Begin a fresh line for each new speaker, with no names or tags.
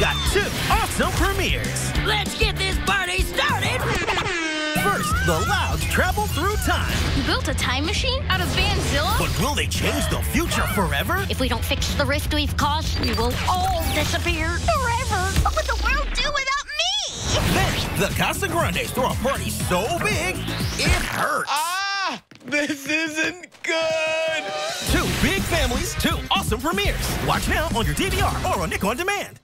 Got two awesome premieres.
Let's get this party started!
First, the Louds travel through time.
You built a time machine out of Vanzilla?
But will they change the future forever?
If we don't fix the rift we've caused, we will all disappear forever. What would the world do without me?
Then, the Casagrandes throw a party so big, it hurts.
Ah! This isn't good!
Two big families, two awesome premieres. Watch now on your DVR or on Nick On Demand.